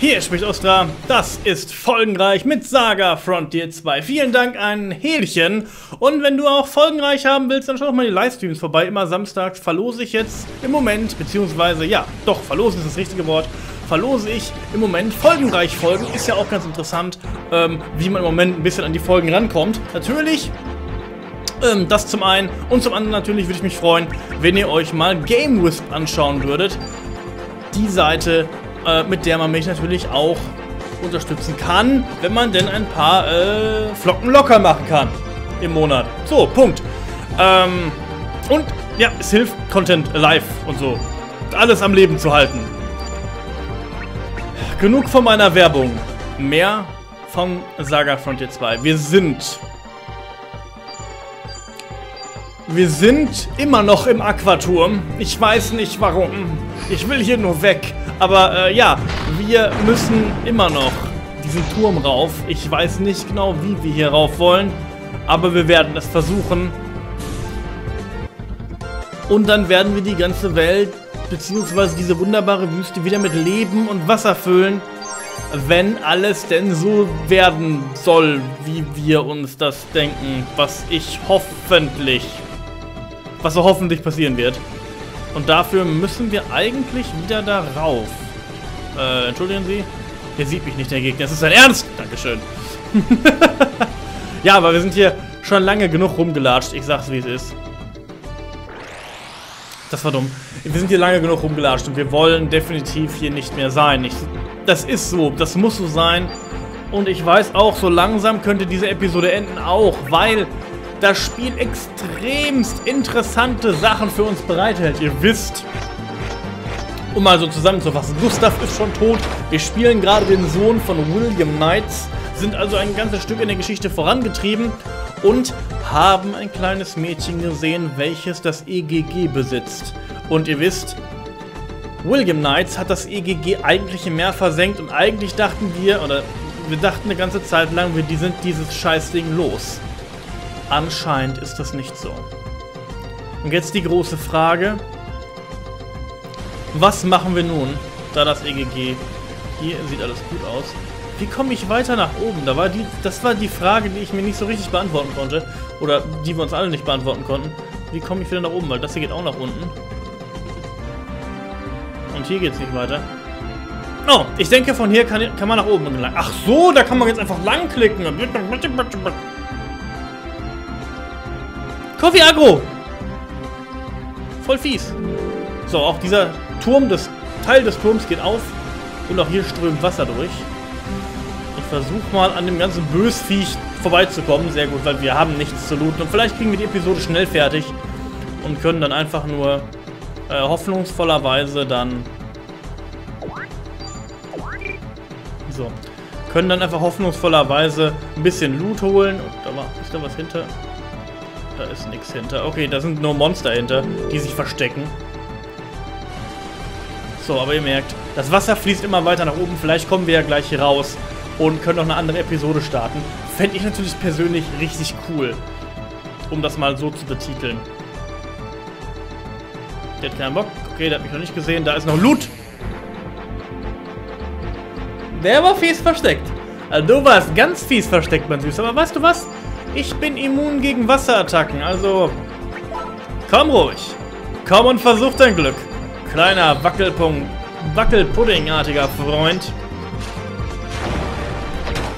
Hier spricht Ostra, das ist Folgenreich mit Saga Frontier 2. Vielen Dank an Helchen. Und wenn du auch Folgenreich haben willst, dann schau doch mal die Livestreams vorbei. Immer samstags verlose ich jetzt im Moment, beziehungsweise, ja, doch, verlosen ist das richtige Wort, verlose ich im Moment Folgenreich Folgen. Ist ja auch ganz interessant, ähm, wie man im Moment ein bisschen an die Folgen rankommt. Natürlich ähm, das zum einen. Und zum anderen natürlich würde ich mich freuen, wenn ihr euch mal Game Wisp anschauen würdet. Die Seite äh, mit der man mich natürlich auch unterstützen kann, wenn man denn ein paar äh, Flocken locker machen kann im Monat. So, Punkt. Ähm, und ja, es hilft Content live und so. Alles am Leben zu halten. Genug von meiner Werbung. Mehr von Saga Frontier 2. Wir sind... Wir sind immer noch im Aquaturm. Ich weiß nicht warum. Ich will hier nur weg. Aber äh, ja, wir müssen immer noch diesen Turm rauf. Ich weiß nicht genau, wie wir hier rauf wollen. Aber wir werden es versuchen. Und dann werden wir die ganze Welt, beziehungsweise diese wunderbare Wüste wieder mit Leben und Wasser füllen. Wenn alles denn so werden soll, wie wir uns das denken. Was ich hoffentlich, was so hoffentlich passieren wird. Und dafür müssen wir eigentlich wieder darauf. Äh, entschuldigen Sie? Hier sieht mich nicht der Gegner. Das ist sein Ernst! Dankeschön. ja, aber wir sind hier schon lange genug rumgelatscht. Ich sag's, wie es ist. Das war dumm. Wir sind hier lange genug rumgelatscht und wir wollen definitiv hier nicht mehr sein. Ich, das ist so. Das muss so sein. Und ich weiß auch, so langsam könnte diese Episode enden auch, weil das Spiel extremst interessante Sachen für uns bereithält. Ihr wisst, um mal so zusammenzufassen, Gustav ist schon tot. Wir spielen gerade den Sohn von William Knights, sind also ein ganzes Stück in der Geschichte vorangetrieben und haben ein kleines Mädchen gesehen, welches das EGG besitzt. Und ihr wisst, William Knights hat das EGG eigentlich im Meer versenkt und eigentlich dachten wir, oder wir dachten eine ganze Zeit lang, wir sind dieses Scheißding los. Anscheinend ist das nicht so. Und jetzt die große Frage. Was machen wir nun, da das EGG... Hier sieht alles gut aus. Wie komme ich weiter nach oben? Da war die, das war die Frage, die ich mir nicht so richtig beantworten konnte. Oder die wir uns alle nicht beantworten konnten. Wie komme ich wieder nach oben? Weil das hier geht auch nach unten. Und hier geht es nicht weiter. Oh, ich denke, von hier kann, kann man nach oben gelangen. Ach so, da kann man jetzt einfach langklicken. Coffee Agro! Voll fies. So, auch dieser Turm, das Teil des Turms geht auf. Und auch hier strömt Wasser durch. Ich versuche mal an dem ganzen Bösviech vorbeizukommen. Sehr gut, weil wir haben nichts zu looten. Und vielleicht kriegen wir die Episode schnell fertig. Und können dann einfach nur äh, hoffnungsvollerweise dann... So. Können dann einfach hoffnungsvollerweise ein bisschen Loot holen. Oh, da war, ist da was hinter? Da ist nichts hinter. Okay, da sind nur Monster hinter, die sich verstecken. So, aber ihr merkt, das Wasser fließt immer weiter nach oben. Vielleicht kommen wir ja gleich hier raus und können noch eine andere Episode starten. Fände ich natürlich persönlich richtig cool, um das mal so zu betiteln. Der hat keinen Bock. Okay, der hat mich noch nicht gesehen. Da ist noch Loot. Der war fies versteckt. Also, du warst ganz fies versteckt, mein Süß. Aber weißt du was? Ich bin immun gegen Wasserattacken, also... Komm ruhig. Komm und versuch dein Glück. Kleiner Wackelpunkt, Wackelpuddingartiger Freund.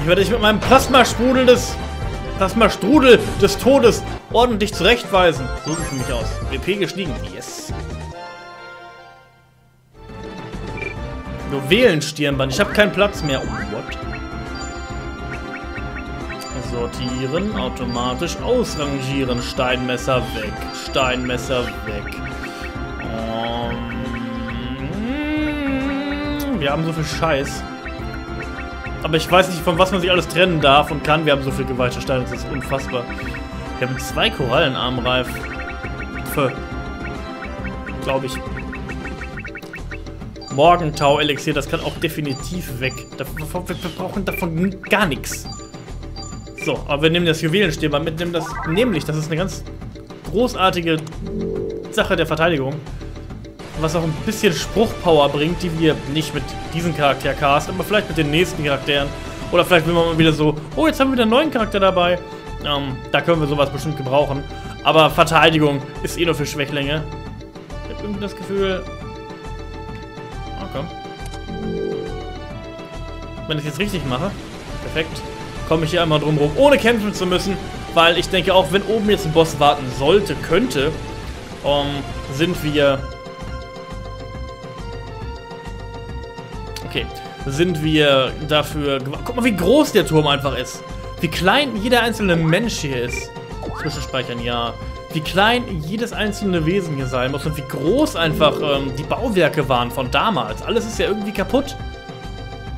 Ich werde dich mit meinem Plasmasprudel des... Plasmastrudel des Todes ordentlich zurechtweisen. So sieht es für mich aus. WP gestiegen. Yes. Nur wählen, Stirnband. Ich habe keinen Platz mehr. Oh, what? Sortieren, automatisch ausrangieren. Steinmesser weg, Steinmesser weg. Um, wir haben so viel Scheiß. Aber ich weiß nicht, von was man sich alles trennen darf und kann. Wir haben so viel geweihte Steine, das ist unfassbar. Wir haben zwei Korallenarmreif. Glaube ich. Morgentau-Elixier, das kann auch definitiv weg. Wir brauchen davon gar nichts. So, aber wir nehmen das Juwelenstäber mit, nehmen das, nämlich, das ist eine ganz großartige Sache der Verteidigung. was auch ein bisschen Spruchpower bringt, die wir nicht mit diesem Charakter casten, aber vielleicht mit den nächsten Charakteren. Oder vielleicht will man mal wieder so, oh, jetzt haben wir wieder einen neuen Charakter dabei. Ähm, da können wir sowas bestimmt gebrauchen. Aber Verteidigung ist eh nur für Schwächlinge. Ich habe irgendwie das Gefühl... Okay. Wenn ich es jetzt richtig mache, perfekt, komme ich hier einmal drum rum, ohne kämpfen zu müssen. Weil ich denke, auch wenn oben jetzt ein Boss warten sollte, könnte, um, ähm, sind wir Okay. Sind wir dafür... Guck mal, wie groß der Turm einfach ist. Wie klein jeder einzelne Mensch hier ist. Zwischenspeichern, ja. Wie klein jedes einzelne Wesen hier sein muss und wie groß einfach ähm, die Bauwerke waren von damals. Alles ist ja irgendwie kaputt.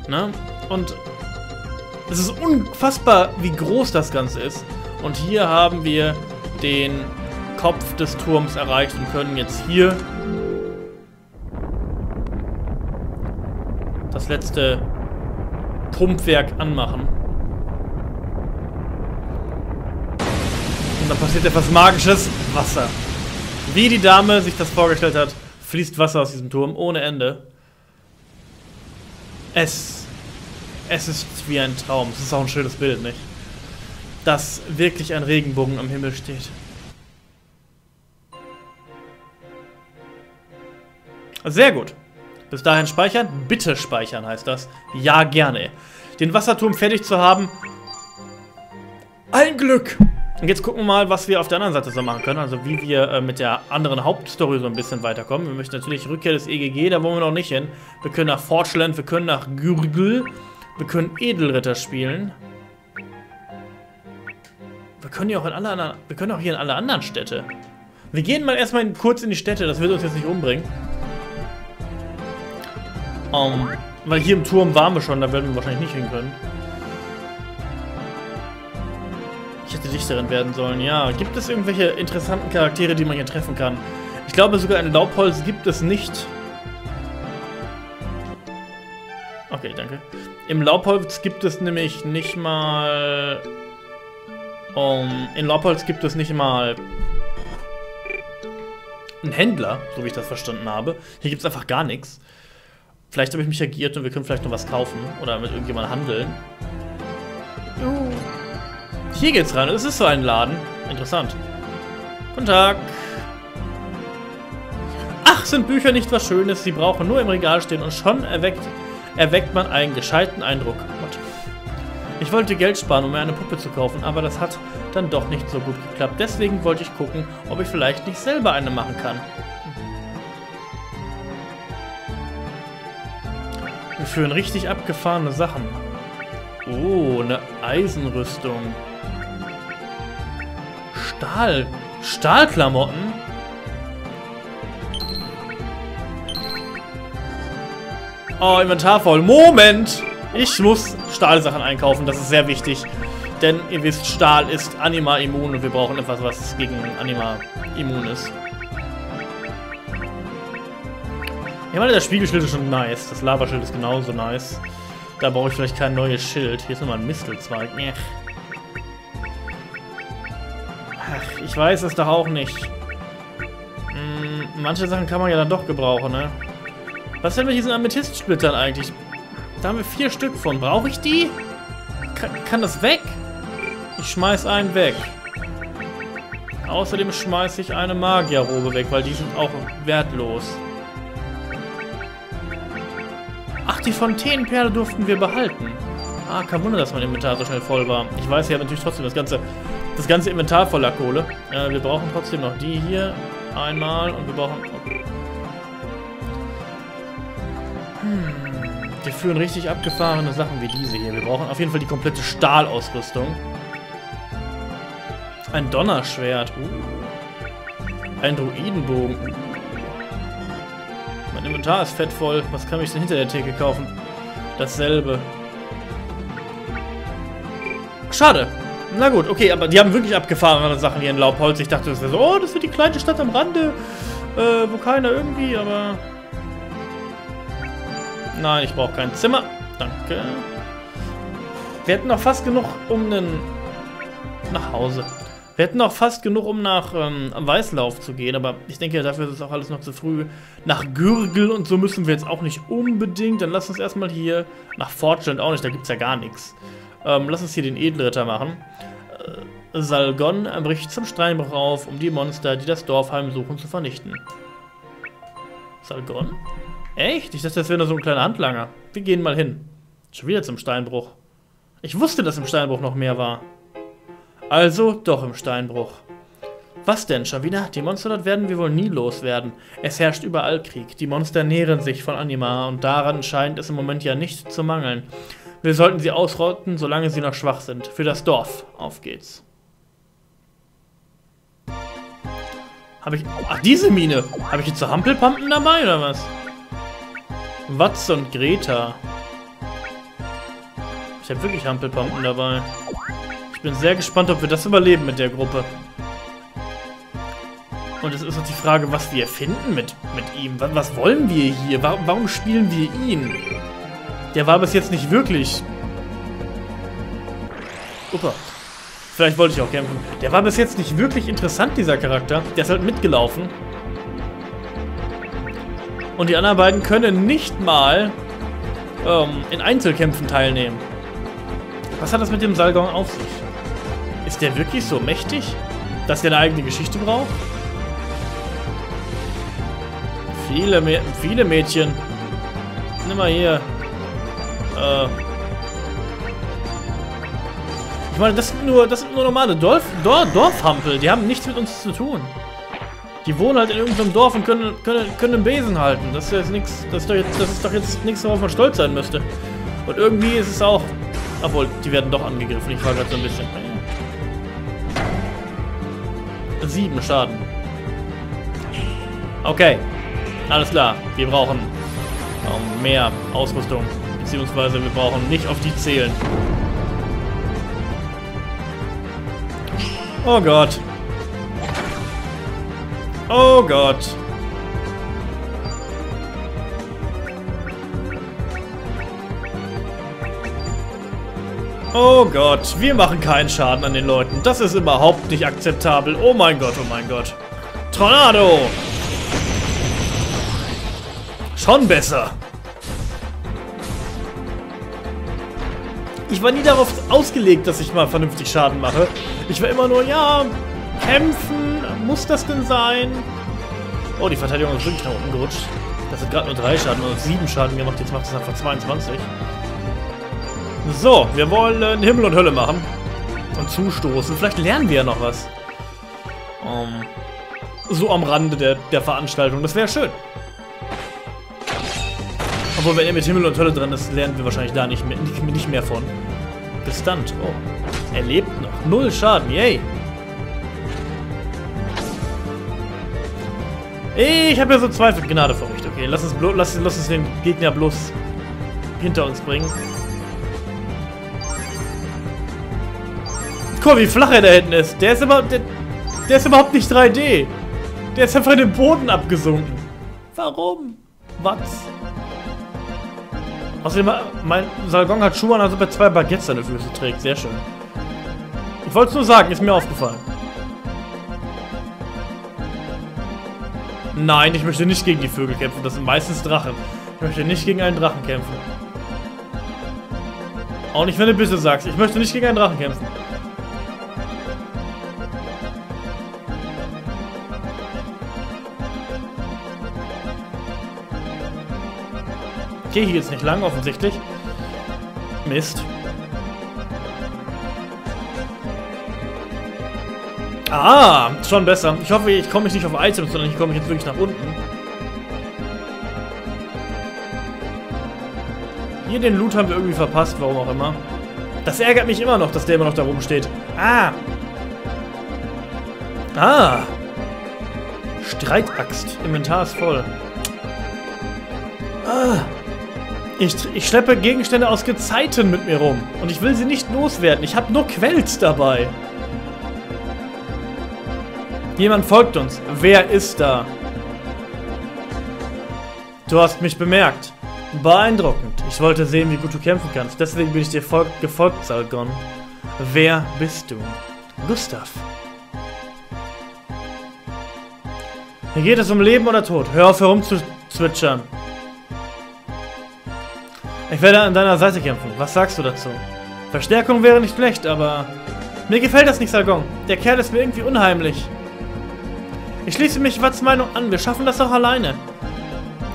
Ne? Und es ist unfassbar, wie groß das Ganze ist. Und hier haben wir den Kopf des Turms erreicht und können jetzt hier das letzte Pumpwerk anmachen. Und dann passiert etwas Magisches. Wasser. Wie die Dame sich das vorgestellt hat, fließt Wasser aus diesem Turm ohne Ende. Es... Es ist wie ein Traum. Es ist auch ein schönes Bild, nicht? Dass wirklich ein Regenbogen am Himmel steht. Sehr gut. Bis dahin speichern? Bitte speichern heißt das. Ja, gerne. Den Wasserturm fertig zu haben. Ein Glück! Und jetzt gucken wir mal, was wir auf der anderen Seite so machen können. Also wie wir äh, mit der anderen Hauptstory so ein bisschen weiterkommen. Wir möchten natürlich Rückkehr des EGG, da wollen wir noch nicht hin. Wir können nach Fortschland, wir können nach Gürgel. Wir können Edelritter spielen. Wir können ja auch in alle anderen, wir können auch hier in alle anderen Städte. Wir gehen mal erstmal kurz in die Städte, das wird uns jetzt nicht umbringen. Um, weil hier im Turm waren wir schon, da werden wir wahrscheinlich nicht hin können. Ich hätte Dichterin werden sollen, ja. Gibt es irgendwelche interessanten Charaktere, die man hier treffen kann? Ich glaube sogar ein Laubholz gibt es nicht. Okay, danke. Im Laubholz gibt es nämlich nicht mal... Um, in Laubholz gibt es nicht mal einen Händler, so wie ich das verstanden habe. Hier gibt es einfach gar nichts. Vielleicht habe ich mich agiert und wir können vielleicht noch was kaufen oder mit irgendjemandem handeln. Juhu. Hier geht's rein. Es ist so ein Laden. Interessant. Guten Tag. Ach, sind Bücher nicht was Schönes? Sie brauchen nur im Regal stehen und schon erweckt, erweckt man einen gescheiten Eindruck. Ich wollte Geld sparen, um mir eine Puppe zu kaufen, aber das hat dann doch nicht so gut geklappt. Deswegen wollte ich gucken, ob ich vielleicht nicht selber eine machen kann. Wir führen richtig abgefahrene Sachen. Oh, eine Eisenrüstung. Stahl. Stahlklamotten? Oh, Inventar voll. Moment! Ich muss Stahlsachen einkaufen, das ist sehr wichtig. Denn ihr wisst, Stahl ist Anima-immun und wir brauchen etwas, was gegen Anima immun ist. Ich meine, das Spiegelschild ist schon nice. Das Lavaschild ist genauso nice. Da brauche ich vielleicht kein neues Schild. Hier ist nochmal ein Mistelzweig. Ach, ich weiß es doch auch nicht. Hm, manche Sachen kann man ja dann doch gebrauchen, ne? Was denn mit diesen Amethystsplittern eigentlich? Da haben wir vier Stück von. Brauche ich die? Kann, kann das weg? Ich schmeiß einen weg. Außerdem schmeiße ich eine Magierrobe weg, weil die sind auch wertlos. Ach, die Fontänenperle durften wir behalten. Ah, kein Wunder, dass mein Inventar so schnell voll war. Ich weiß, ich habe natürlich trotzdem das ganze, das ganze Inventar voller Kohle. Äh, wir brauchen trotzdem noch die hier einmal und wir brauchen... wir führen richtig abgefahrene Sachen wie diese hier. Wir brauchen auf jeden Fall die komplette Stahlausrüstung. Ein Donnerschwert. Uh. Ein Druidenbogen. Uh. Mein Inventar ist fettvoll. Was kann ich denn hinter der Theke kaufen? Dasselbe. Schade. Na gut, okay, aber die haben wirklich abgefahrene Sachen hier in Laubholz. Ich dachte, das wäre so, oh, das wird die kleine Stadt am Rande, äh, wo keiner irgendwie, aber... Nein, ich brauche kein Zimmer. Danke. Wir hätten noch fast genug um einen... Nach Hause. Wir hätten auch fast genug, um nach ähm, Weißlauf zu gehen, aber ich denke, dafür ist es auch alles noch zu früh. Nach Gürgel und so müssen wir jetzt auch nicht unbedingt. Dann lass uns erstmal hier nach Fortune auch nicht, da gibt es ja gar nichts. Ähm, lass uns hier den Edelritter machen. Äh, Salgon bricht zum Steinbruch auf, um die Monster, die das Dorf heimsuchen, zu vernichten. Salgon? Echt? Ich dachte, das wäre nur so ein kleiner Handlanger. Wir gehen mal hin. Schon wieder zum Steinbruch. Ich wusste, dass im Steinbruch noch mehr war. Also doch im Steinbruch. Was denn schon wieder? Die Monster dort werden wir wohl nie loswerden. Es herrscht überall Krieg. Die Monster nähren sich von Anima und daran scheint es im Moment ja nicht zu mangeln. Wir sollten sie ausrotten, solange sie noch schwach sind. Für das Dorf. Auf geht's. Habe ich... Ach, diese Mine. Habe ich jetzt so Hampelpumpen dabei, oder was? Watz und Greta. Ich habe wirklich Hampelpumpen dabei. Ich bin sehr gespannt, ob wir das überleben mit der Gruppe. Und es ist jetzt die Frage, was wir finden mit, mit ihm. Was, wollen wir hier? Warum, warum spielen wir ihn? Der war bis jetzt nicht wirklich... Opa. Vielleicht wollte ich auch kämpfen. Der war bis jetzt nicht wirklich interessant, dieser Charakter. Der ist halt mitgelaufen. Und die anderen beiden können nicht mal ähm, in Einzelkämpfen teilnehmen. Was hat das mit dem Salgon auf sich? Ist der wirklich so mächtig, dass der eine eigene Geschichte braucht? Viele, viele Mädchen. Nimm mal hier. Äh. Ich meine, das sind nur, das sind nur normale Dorf, Dorf, Dorfhampel. Die haben nichts mit uns zu tun. Die wohnen halt in irgendeinem Dorf und können, können, können einen Besen halten. Das ist jetzt nichts. Das ist doch jetzt, das ist doch jetzt nichts, worauf man stolz sein müsste. Und irgendwie ist es auch. Obwohl, die werden doch angegriffen. Ich war gerade so ein bisschen. Sieben Schaden. Okay. Alles klar. Wir brauchen mehr Ausrüstung. Beziehungsweise wir brauchen nicht auf die zählen. Oh Gott. Oh Gott. Oh Gott, wir machen keinen Schaden an den Leuten. Das ist überhaupt nicht akzeptabel. Oh mein Gott, oh mein Gott. Tornado! Schon besser. Ich war nie darauf ausgelegt, dass ich mal vernünftig Schaden mache. Ich war immer nur, ja, kämpfen, muss das denn sein? Oh, die Verteidigung ist wirklich nach unten gerutscht. Das hat gerade nur drei Schaden und sieben Schaden gemacht, jetzt macht es einfach 22. So, wir wollen Himmel und Hölle machen. Und zustoßen. Vielleicht lernen wir ja noch was. Um, so am Rande der, der Veranstaltung. Das wäre schön. Obwohl, wenn er mit Himmel und Hölle drin ist, lernen wir wahrscheinlich da nicht mehr, nicht, nicht mehr von. Gestunt. Oh. Er lebt noch. Null Schaden. Yay. Ich habe ja so Zweifel. Gnade vor mich. Okay, lass uns, lass, lass uns den Gegner bloß hinter uns bringen. Guck mal, wie flach er da hinten ist. Der ist, immer, der, der ist überhaupt nicht 3D. Der ist einfach in den Boden abgesunken. Warum? Was? Außerdem, mein Salgon hat Schuhe an, als ob er zwei Baguettes seine Füße trägt. Sehr schön. Ich wollte es nur sagen, ist mir aufgefallen. Nein, ich möchte nicht gegen die Vögel kämpfen. Das sind meistens Drachen. Ich möchte nicht gegen einen Drachen kämpfen. Auch nicht, wenn du böse sagst. Ich möchte nicht gegen einen Drachen kämpfen. Okay, hier geht's nicht lang, offensichtlich. Mist. Ah, schon besser. Ich hoffe, ich komme nicht auf Items, sondern ich komme jetzt wirklich nach unten. Hier den Loot haben wir irgendwie verpasst, warum auch immer. Das ärgert mich immer noch, dass der immer noch da oben steht. Ah. Ah. Streitaxt. Inventar ist voll. Ah. Ich, ich schleppe Gegenstände aus Gezeiten mit mir rum. Und ich will sie nicht loswerden. Ich habe nur Quelz dabei. Jemand folgt uns. Wer ist da? Du hast mich bemerkt. Beeindruckend. Ich wollte sehen, wie gut du kämpfen kannst. Deswegen bin ich dir gefolgt, Salgon. Wer bist du? Gustav. Hier geht es um Leben oder Tod. Hör auf herum zu zwitschern. Ich werde an deiner Seite kämpfen. Was sagst du dazu? Verstärkung wäre nicht schlecht, aber... Mir gefällt das nicht, Sargon. Der Kerl ist mir irgendwie unheimlich. Ich schließe mich Watts Meinung an. Wir schaffen das auch alleine.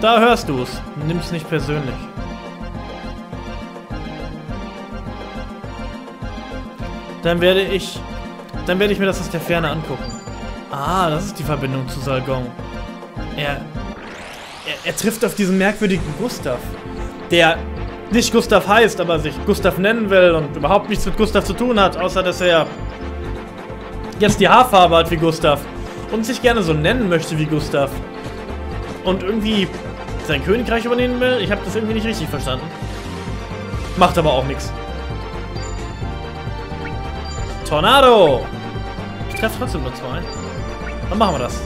Da hörst du es. Nimm's nicht persönlich. Dann werde ich... Dann werde ich mir das aus der Ferne angucken. Ah, das ist die Verbindung zu Sargon. Er, er... Er trifft auf diesen merkwürdigen Gustav. Der nicht Gustav heißt, aber sich Gustav nennen will und überhaupt nichts mit Gustav zu tun hat, außer dass er jetzt die Haarfarbe hat wie Gustav und sich gerne so nennen möchte wie Gustav. Und irgendwie sein Königreich übernehmen will. Ich habe das irgendwie nicht richtig verstanden. Macht aber auch nichts. Tornado! Ich treffe trotzdem nur zwei. Dann machen wir das.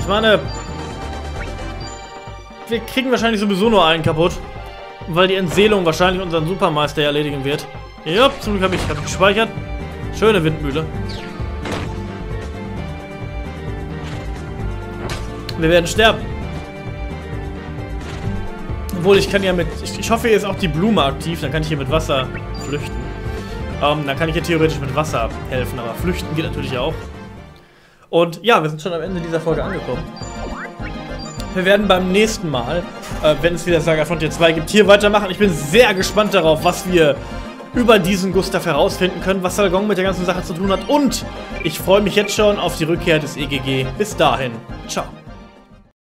Ich meine, wir kriegen wahrscheinlich sowieso nur einen kaputt. Weil die Entseelung wahrscheinlich unseren Supermeister erledigen wird. Ja, zum Glück habe ich, hab ich gespeichert. Schöne Windmühle. Wir werden sterben. Obwohl, ich kann ja mit... Ich, ich, hoffe, hier ist auch die Blume aktiv. Dann kann ich hier mit Wasser flüchten. Ähm, dann kann ich hier theoretisch mit Wasser helfen. Aber flüchten geht natürlich auch. Und ja, wir sind schon am Ende dieser Folge angekommen. Wir werden beim nächsten Mal, äh, wenn es wieder Saga Frontier 2 gibt, hier weitermachen. Ich bin sehr gespannt darauf, was wir über diesen Gustav herausfinden können, was Salgong mit der ganzen Sache zu tun hat. Und ich freue mich jetzt schon auf die Rückkehr des EGG. Bis dahin, ciao.